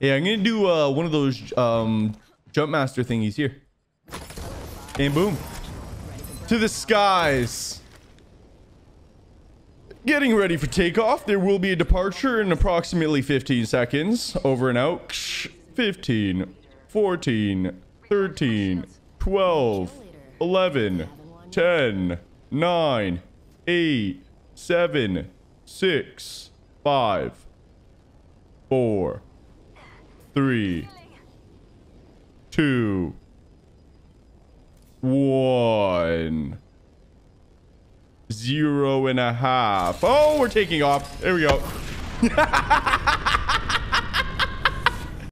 Yeah, I'm gonna do uh, one of those um, jump master thingies here. And boom. To the skies. Getting ready for takeoff. There will be a departure in approximately 15 seconds. Over and out. 15, 14, 13, 12, 11, 10, 9, 8, 7, 6, 5, 4, 3, 2, 1. Zero and a half. Oh, we're taking off. There we go.